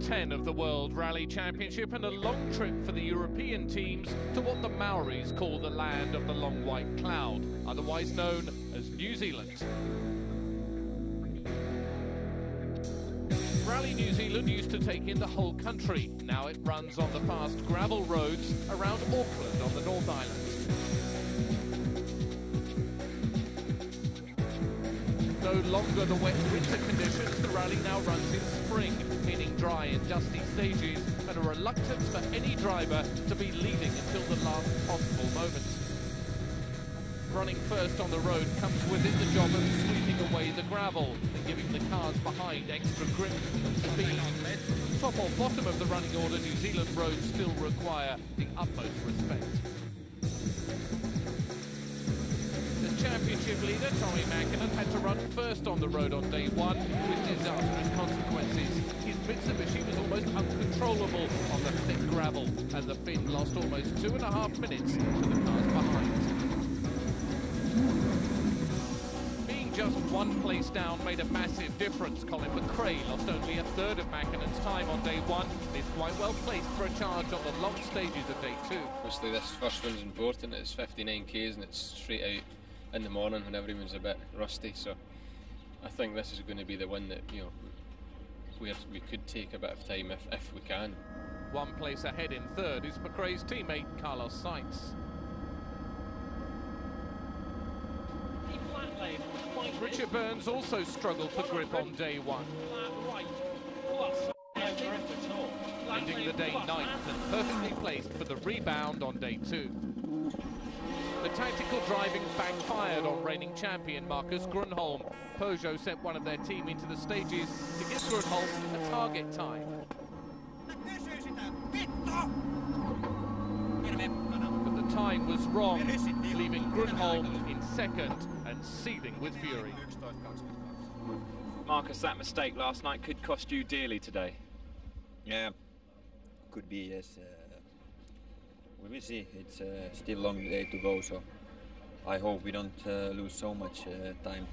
edition of the World Rally Championship and a long trip for the European teams to what the Maoris call the land of the long white cloud, otherwise known as New Zealand. Rally New Zealand used to take in the whole country. Now it runs on the fast gravel roads around Auckland on the North Island. No longer the wet winter conditions, the rally now runs in spring, meaning dry and dusty stages and a reluctance for any driver to be leading until the last possible moment. Running first on the road comes within the job of sweeping away the gravel and giving the cars behind extra grip and speed. Top or bottom of the running order, New Zealand roads still require the utmost respect. Championship leader Tommi Mäkinen had to run first on the road on day one with disastrous consequences. His Mitsubishi was almost uncontrollable on the thick gravel and the Finn lost almost two and a half minutes to the cars behind. Being just one place down made a massive difference. Colin McRae lost only a third of Mäkinen's time on day one and is quite well placed for a charge on the long stages of day two. Obviously this first one's important, it's 59 k's and it's straight out in the morning when everyone's a bit rusty. So I think this is going to be the one that you know where we could take a bit of time if, if we can. One place ahead in third is McRae's teammate Carlos Sainz. Richard Burns also struggled for grip on day one. Ending the day ninth and perfectly placed for the rebound on day two. The tactical driving backfired on reigning champion Marcus Grönholm. Peugeot sent one of their team into the stages to give Grönholm a target time. But the time was wrong, leaving Grönholm in second and seething with fury. Marcus, that mistake last night could cost you dearly today. Yeah, could be, yes. Uh, we will see. It's uh, still a long day to go, so I hope we don't uh, lose so much uh, time.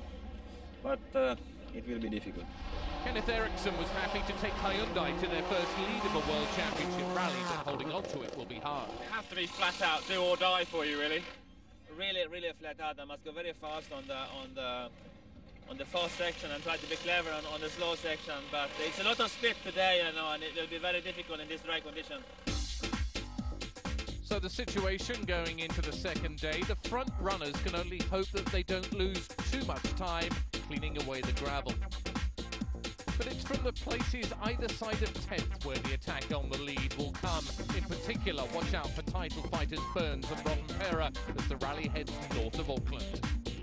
But uh, it will be difficult. Kenneth Eriksson was happy to take Hyundai to their first lead of a World Championship rally, but holding on to it will be hard. It has to be flat out, do or die for you, really. Really, really flat out. I must go very fast on the on the on the fast section and try to be clever on, on the slow section. But it's a lot of speed today, you know, and it will be very difficult in this dry condition. So the situation going into the second day, the front runners can only hope that they don't lose too much time cleaning away the gravel. But it's from the places either side of 10th where the attack on the lead will come. In particular, watch out for title fighters Burns and Rovanperä as the rally heads north of Auckland.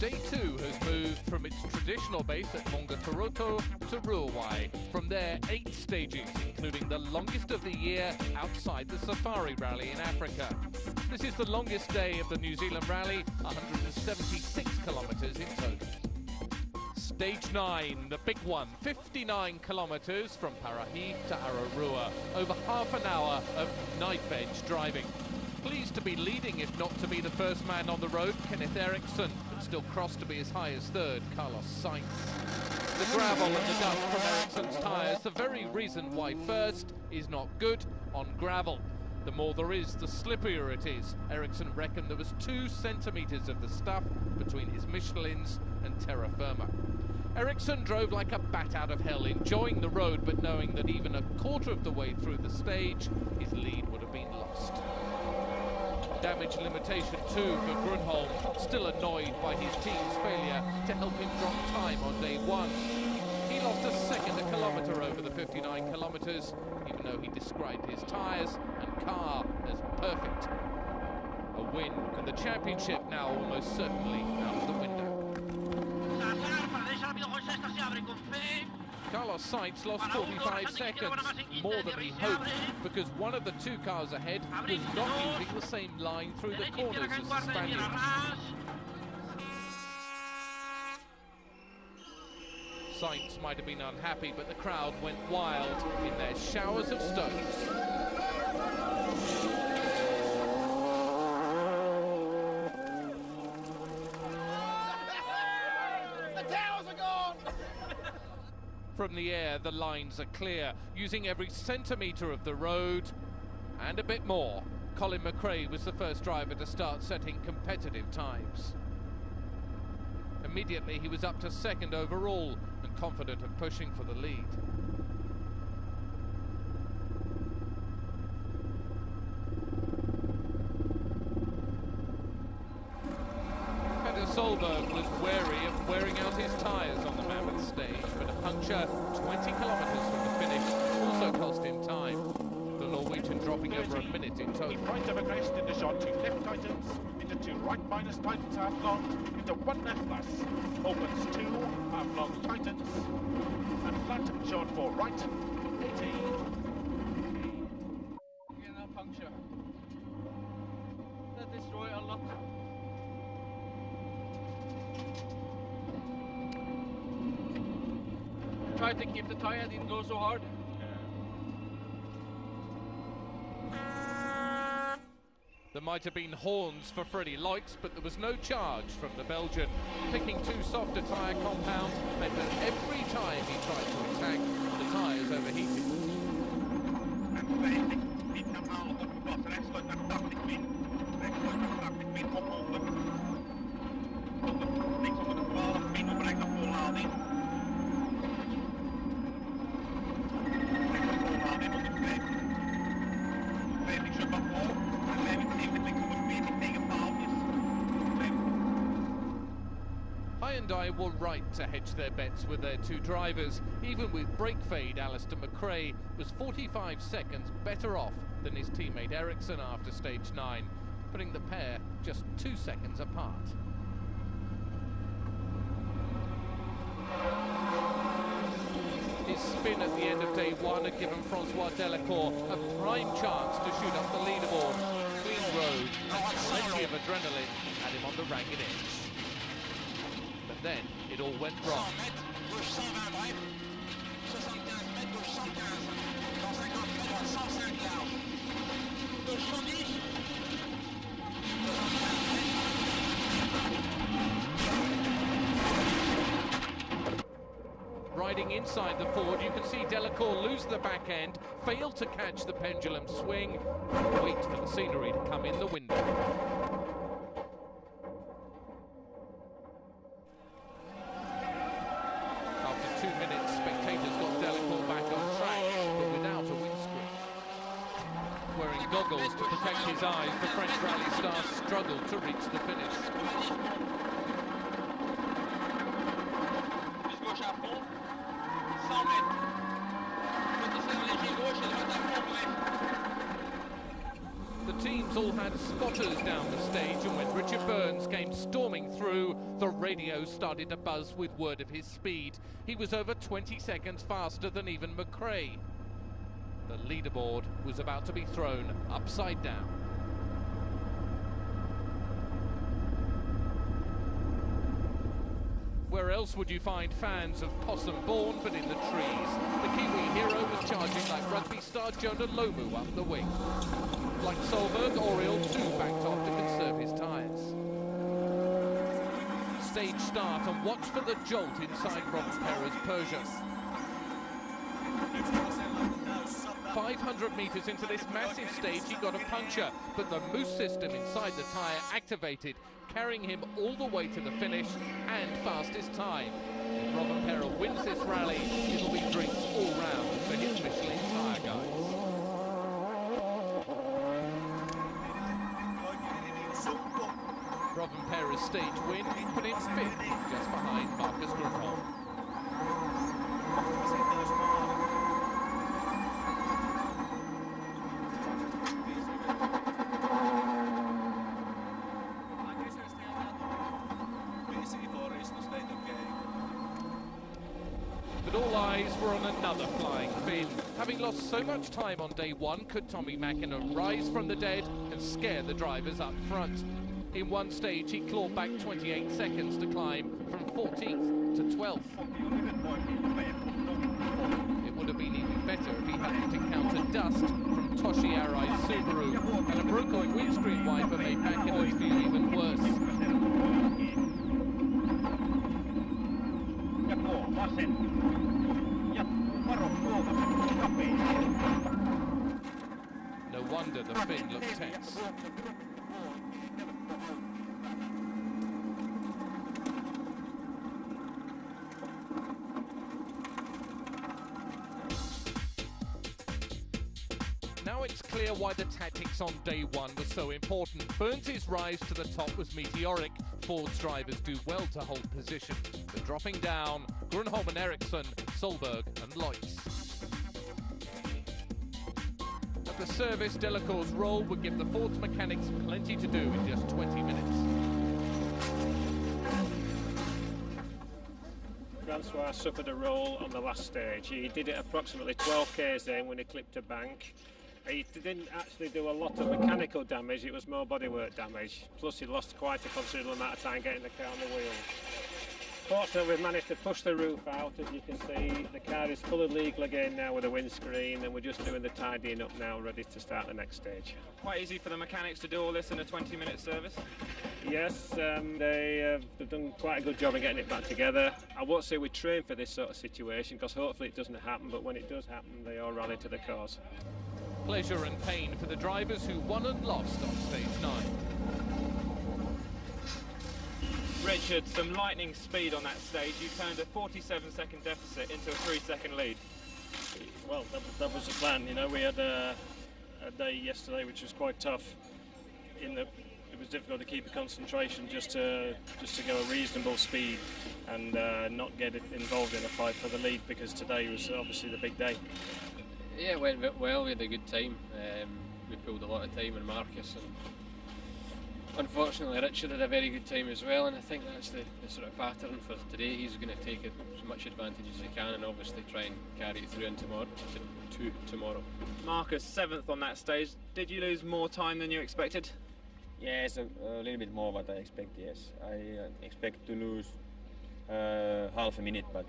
Day two has moved from its traditional base at Mongotoroto to Ruawai. From there, eight stages, including the longest of the year outside the Safari Rally in Africa. This is the longest day of the New Zealand Rally, 176 kilometres in total. Stage 9, the big one, 59 kilometres from Parahi to Ararua. Over half an hour of knife edge driving. Pleased to be leading, if not to be the first man on the road, Kenneth Eriksson, but still crossed to be as high as third, Carlos Sainz. The gravel and the dust from Eriksson's tyres, the very reason why first is not good on gravel. The more there is, the slippier it is. Eriksson reckoned there was two centimetres of the stuff between his Michelins and terra firma. Eriksson drove like a bat out of hell, enjoying the road, but knowing that even a quarter of the way through the stage, his lead would have been lost. Damage limitation two for Grönholm, still annoyed by his team's failure to help him drop time on day one. He lost a second a kilometre over the 59 kilometres, even though he described his tyres and car as perfect. A win, and the championship now almost certainly out of the window. Carlos Sainz lost 45 seconds, more than he hoped, because one of the two cars ahead was not using the same line through the corners as the Spaniard. Sainz might have been unhappy, but the crowd went wild in their showers of stones. From the air, the lines are clear, using every centimetre of the road and a bit more. Colin McRae was the first driver to start setting competitive times. Immediately, he was up to second overall and confident of pushing for the lead. Right minus tightens half long, into one left plus. Opens two, half long tightens. and flat short four right, 80. Again, a puncture. That destroy a lot. Try to keep the tire, didn't go so hard. There might have been horns for Freddie Loix, but there was no charge from the Belgian. Picking too soft a tyre compound meant that every time he tried to attack, the tyres overheated. Hyundai were right to hedge their bets with their two drivers. Even with brake fade, Alister McRae was 45 seconds better off than his teammate Eriksson after stage 9, putting the pair just two seconds apart. His spin at the end of day one had given Francois Delecour a prime chance to shoot up the leaderboard. Clean road and plenty of adrenaline had him on the ragged edge. Then it all went wrong. Riding inside the Ford, you can see Delecour lose the back end, fail to catch the pendulum swing, wait for the scenery to come in the window. After two minutes, spectators got Delecour back on track, but without a windscreen. Wearing goggles to protect his eyes, the French rally star struggled to reach the finish. Piste gauche à fond. 100 mètres. Petit léger gauche et droite à fond, ouais. The teams all had spotters down the stage, and when Richard Burns came storming through, the radio started to buzz with word of his speed. He was over 20 seconds faster than even McRae. The leaderboard was about to be thrown upside down. Where else would you find fans of Possum Bourne but in the trees? The Kiwi hero was charging like rugby star Jonah Lomu up the wing. Like Solberg, Auriol too backed off to conserve his tyres. Stage start and watch for the jolt inside Rovanperä's Persia. 500 metres into this massive stage, he got a puncture, but the mousse system inside the tyre activated, carrying him all the way to the finish and fastest time. If Rovanperä wins this rally, it'll be drinks all round for his Michelin tyre guys. Perra's stage win put him fifth, just behind Marcus. But all eyes were on another flying Finn. Having lost so much time on day one, could Tommi Mäkinen rise from the dead and scare the drivers up front? In one stage, he clawed back 28 seconds to climb from 14th to 12th. It would have been even better if he hadn't encountered dust from Toshi Arai's Subaru, and a broken windscreen wiper made Mäkinen's view even worse. No wonder the Finn looked tense. Now it's clear why the tactics on day one were so important. Burns' rise to the top was meteoric. Ford's drivers do well to hold position. The dropping down, Grönholm and Eriksson, Solberg and Loix. The service, Delecour's role would give the Ford's mechanics plenty to do in just 20 minutes. Francois suffered a roll on the last stage. He did it approximately 12 k's in when he clipped a bank. He didn't actually do a lot of mechanical damage, it was more bodywork damage. Plus he lost quite a considerable amount of time getting the car on the wheels. Fortunately we've managed to push the roof out, as you can see. The car is fully legal again now with a windscreen and we're just doing the tidying up now, ready to start the next stage. Quite easy for the mechanics to do all this in a 20 minute service. Yes, um, they, uh, they've done quite a good job of getting it back together. I won't say we train for this sort of situation because hopefully it doesn't happen, but when it does happen, they all rally to the cause. Pleasure and pain for the drivers who won and lost on stage nine. Richard, some lightning speed on that stage. You turned a 47 second deficit into a three second lead. Well, that, that was the plan. You know, we had a, a day yesterday which was quite tough. In that it was difficult to keep a concentration just to just to go a reasonable speed and uh, not get involved in a fight for the lead because today was obviously the big day. Yeah, it went well. We had a good time. Um, we pulled a lot of time on Marcus, and unfortunately, Richard had a very good time as well. And I think that's the, the sort of pattern for today. He's going to take as much advantage as he can, and obviously try and carry it through in tomorrow. To, to tomorrow. Marcus, seventh on that stage. Did you lose more time than you expected? Yes, a, a little bit more what I expect. Yes, I uh, expect to lose uh, half a minute, but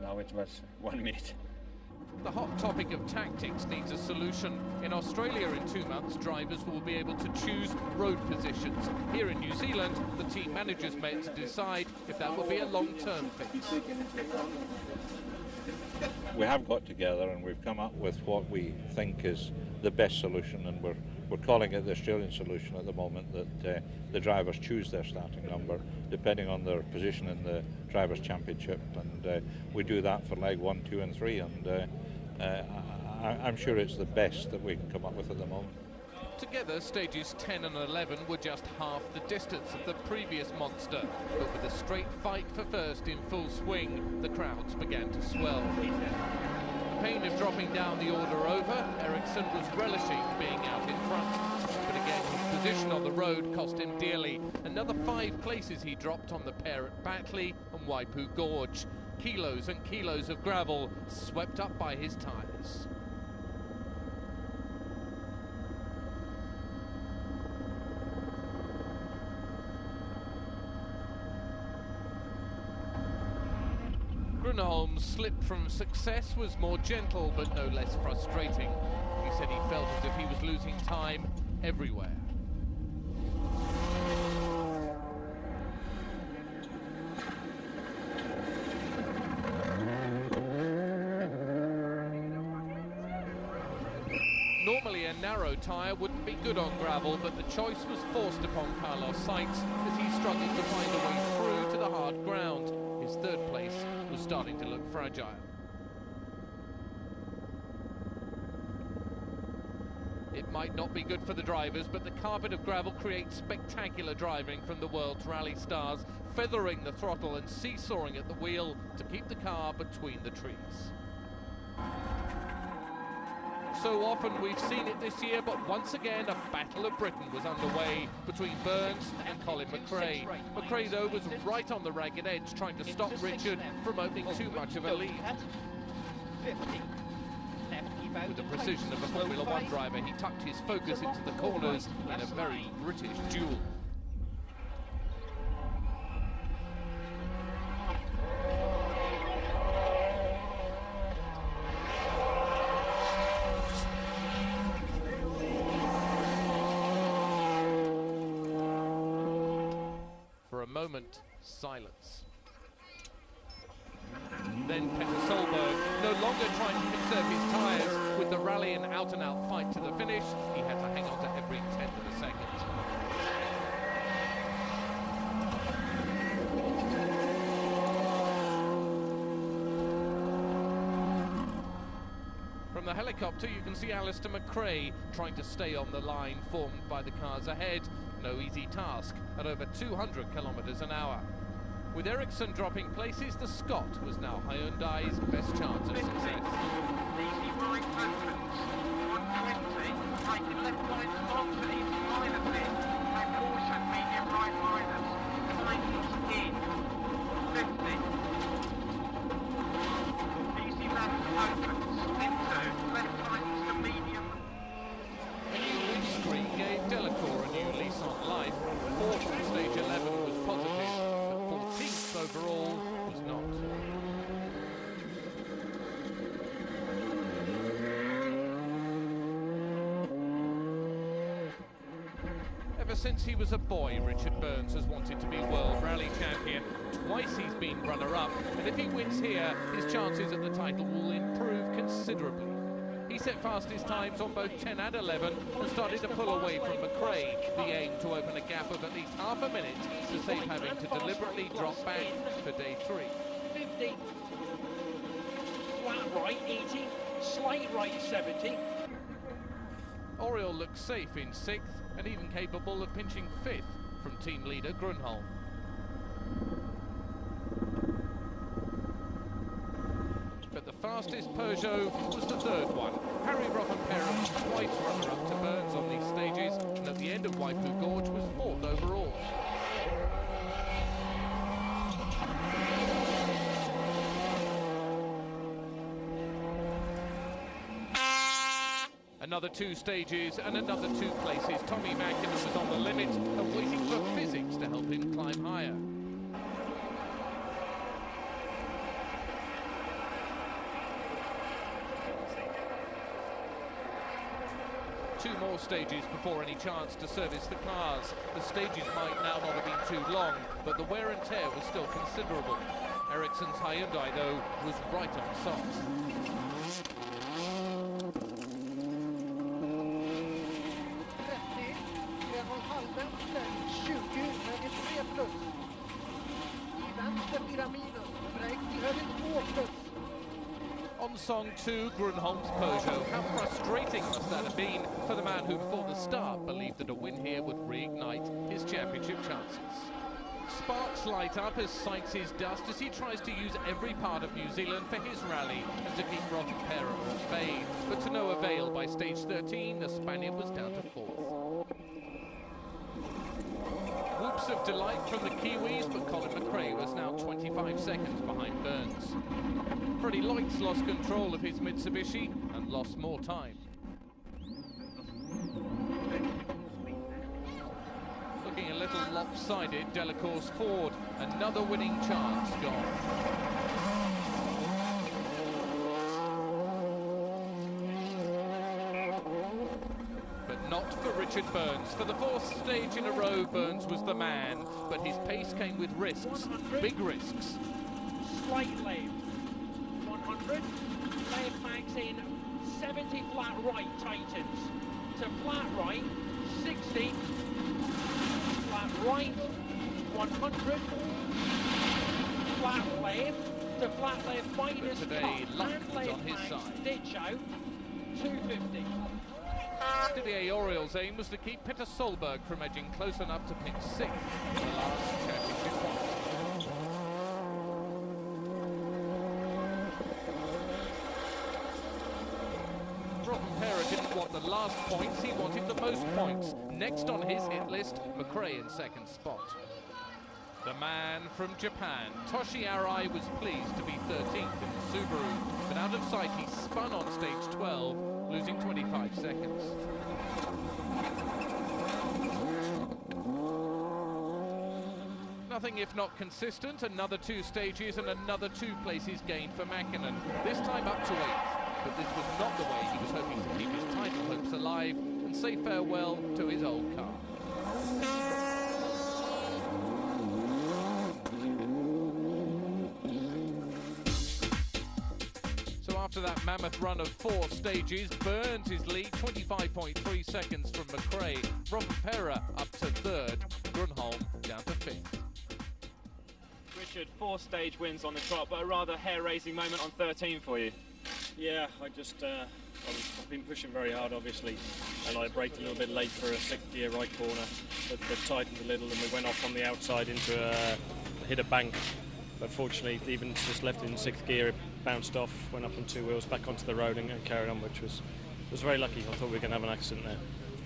now it was one minute. The hot topic of tactics needs a solution. In Australia in two months, drivers will be able to choose road positions. Here in New Zealand, the team managers met to decide if that will be a long-term fix. We have got together and we've come up with what we think is the best solution and we're, we're calling it the Australian solution at the moment that uh, the drivers choose their starting number depending on their position in the Drivers' Championship and uh, we do that for leg one, two and three and uh, uh, I, I'm sure it's the best that we can come up with at the moment. Together, stages 10 and 11 were just half the distance of the previous monster. But with a straight fight for first in full swing, the crowds began to swell. The pain of dropping down the order over, Eriksson was relishing being out in front. But again, his position on the road cost him dearly. Another five places he dropped on the pair at Batley and Waipu Gorge. Kilos and kilos of gravel swept up by his tyres. Grönholm's slip from success was more gentle but no less frustrating. He said he felt as if he was losing time everywhere. Tyre wouldn't be good on gravel, but the choice was forced upon Carlos Sainz as he struggled to find a way through to the hard ground. His third place was starting to look fragile. It might not be good for the drivers, but the carpet of gravel creates spectacular driving from the world's rally stars, feathering the throttle and seesawing at the wheel to keep the car between the trees. So often we've seen it this year, but once again a Battle of Britain was underway between Burns and Colin McRae. McRae, though, was right on the ragged edge, trying to stop Richard from opening too much of a lead. With the precision of a Formula One driver, he tucked his focus into the corners in a very British duel. For a moment, silence. Then Petter Solberg no longer trying to conserve his tyres with the rally and out-and-out fight to the finish. He had to hang on to every tenth of a second. From the helicopter, you can see Alister McRae trying to stay on the line formed by the cars ahead. No easy task at over 200 kilometres an hour. With Eriksson dropping places, the Scot was now Hyundai's best chance of success. Easy right opens. 120. Taking left line onto easy minuses. And caution medium right minus. Tightens in. 50. Easy left opens. Into. Left tightens to medium. A new windscreen gave Delecour a new lease on life. Fourth on stage 11 was positive, but 14th overall was not. Ever since he was a boy, Richard Burns has wanted to be World Rally Champion. Twice he's been runner-up, and if he wins here, his chances at the title will improve considerably. He set fastest times on both 10 and 11 and started to pull away from McRae, the aim to open a gap of at least half a minute to save having to deliberately drop back for day three. 50. Flat right 80. Slight right 70. Auriol looks safe in sixth and even capable of pinching fifth from team leader Grönholm. But the fastest Peugeot was the third one. Harri Rovanperä was twice runner-up to Burns on these stages, and at the end of Waipu Gorge was fourth overall. Another two stages and another two places. Tommi Mäkinen was on the limit and waiting for physics to help him climb higher. Two more stages before any chance to service the cars. The stages might now not have been too long, but the wear and tear was still considerable. Eriksson's Hyundai, though, was right on socks. Song Grönholm's Peugeot. How frustrating must that have been for the man who, before the start, believed that a win here would reignite his championship chances. Sparks light up as sights his dust as he tries to use every part of New Zealand for his rally and to keep Rovanpera at bay. But to no avail by stage 13, the Spaniard was down to fourth. Of delight from the Kiwis, but Colin McRae was now 25 seconds behind Burns. Freddie Loix lost control of his Mitsubishi and lost more time. Looking a little lopsided, Delecour's Ford, another winning chance gone. But not for Richard Burns. For the fourth stage in a row, Burns was the man, but his pace came with risks, big risks. Slight left. 100. Left backs in. 70 flat right tightens. To flat right. 60. Flat right. 100. Flat left. To flat left minus today, cut. And left on his side. Ditch out. 250. Didier Auriol's aim was to keep Petter Solberg from edging close enough to pinch sixth in the last championship point. Didn't want the last points, he wanted the most points. Next on his hit list, McRae in second spot. The man from Japan, Toshi Arai, was pleased to be 13th in the Subaru, but out of sight he spun on stage 12, losing 25 seconds. Nothing if not consistent, another two stages and another two places gained for Mäkinen, this time up to eighth. But this was not the way he was hoping to keep his title hopes alive and say farewell to his old car. Mammoth run of four stages. Burns his lead 25.3 seconds from McRae. Rovanperä up to third. Grönholm down to fifth. Richard, four stage wins on the trot, but a rather hair-raising moment on 13 for you. Yeah, I just, uh, I was, I've been pushing very hard, obviously, and I braked a little bit late for a sixth gear right corner, but, but tightened a little, and we went off on the outside into a, hit a bank. But fortunately, even just left it in sixth gear, it bounced off, went up on two wheels, back onto the road, and, and carried on, which was was very lucky. I thought we were going to have an accident there.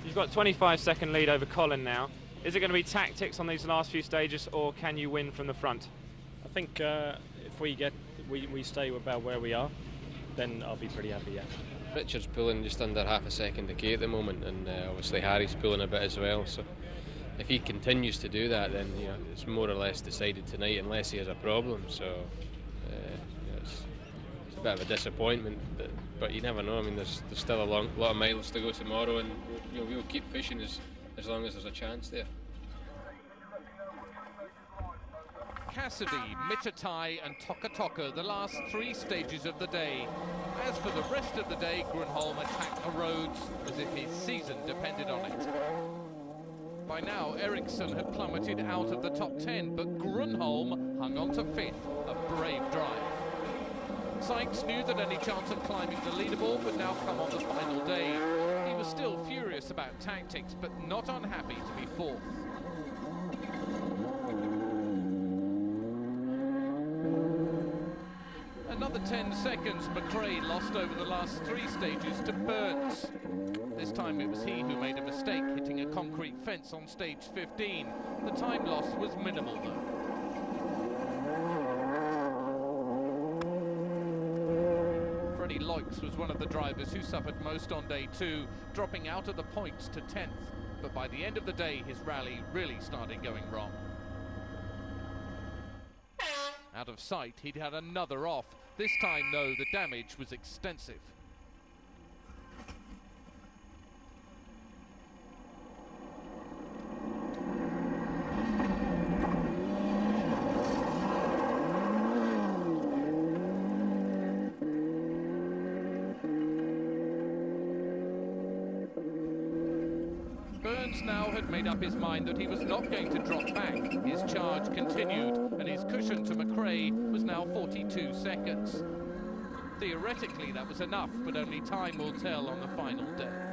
You've got 25 second lead over Colin now. Is it going to be tactics on these last few stages, or can you win from the front? I think uh, if we get we, we stay about where we are, then I'll be pretty happy. Yeah. Richard's pulling just under half a second a k at the moment, and uh, obviously Harri's pulling a bit as well. So if he continues to do that, then you know, it's more or less decided tonight, unless he has a problem. So uh, yeah, a bit of a disappointment, but, but you never know. I mean, there's, there's still a long, lot of miles to go tomorrow, and you know, we'll keep pushing as, as long as there's a chance there. Cassidy, Mitatai and Toka Toka, the last three stages of the day. As for the rest of the day, Grönholm attacked the roads as if his season depended on it. By now, Eriksson had plummeted out of the top 10, but Grönholm hung on to fifth, a brave drive. Sykes knew that any chance of climbing the leaderboard would now come on the final day. He was still furious about tactics, but not unhappy to be fourth. Another 10 seconds McRae lost over the last three stages to Burns. This time it was he who made a mistake, hitting a concrete fence on stage 15. The time loss was minimal though. Was one of the drivers who suffered most on day two, dropping out of the points to 10th. But by the end of the day, his rally really started going wrong. Out of sight, he'd had another off. This time, though, the damage was extensive. Burns now had made up his mind that he was not going to drop back. His charge continued, and his cushion to McRae was now 42 seconds. Theoretically, that was enough, but only time will tell on the final day.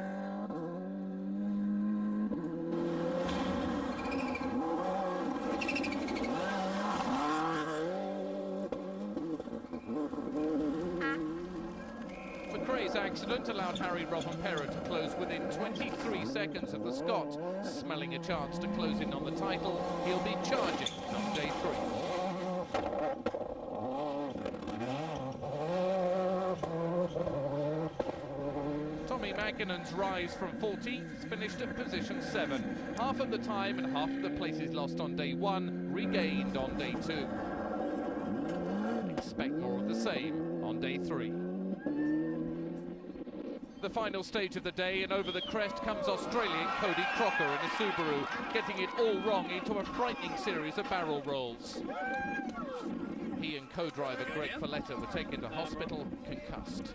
McRae's accident allowed Harri Rovanperä to close within 23 seconds of the Scot. Smelling a chance to close in on the title, he'll be charging on day three. Tommi Mäkinen's rise from 14th finished at position 7. Half of the time and half of the places lost on day 1 regained on day 2. Expect more of the same on day 3 the final stage of the day, and over the crest comes Australian Cody Crocker in a Subaru, getting it all wrong into a frightening series of barrel rolls. He and co-driver Greg Foletta were taken to hospital, concussed.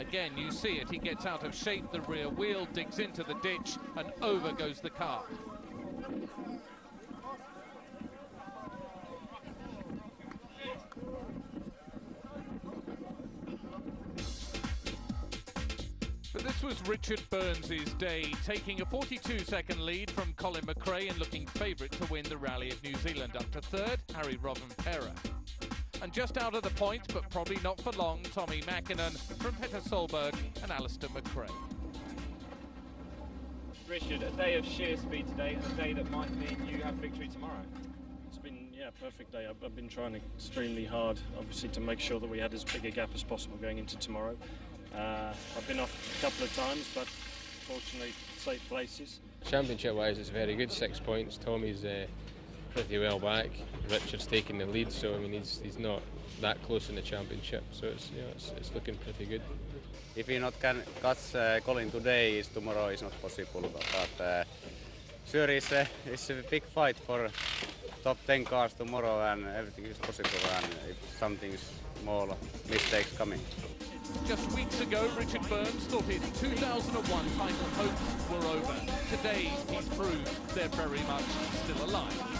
Again, you see it, he gets out of shape, the rear wheel digs into the ditch, and over goes the car. This was Richard Burns' day, taking a 42 second lead from Colin McRae and looking favourite to win the Rally of New Zealand. Up to third, Harri Rovanperä. And just out of the point, but probably not for long, Tommi Mäkinen from Petter Solberg and Alister McRae. Richard, a day of sheer speed today, and a day that might mean you have victory tomorrow. It's been yeah, perfect day. I've, I've been trying extremely hard, obviously, to make sure that we had as big a gap as possible going into tomorrow. Uh, I've been off a couple of times, but fortunately, safe places. Championship wise, it's very good. Six points. Tommi's uh, pretty well back. Richard's taking the lead, so I mean he's he's not that close in the championship. So it's you know it's, it's looking pretty good. If we not can catch uh, Colin today, is tomorrow is not possible. But uh, sure, it's a, it's a big fight for top 10 cars tomorrow, and everything is possible. And if something small mistakes coming. Just weeks ago, Richard Burns thought his 2001 title hopes were over. Today, he's proved they're very much still alive.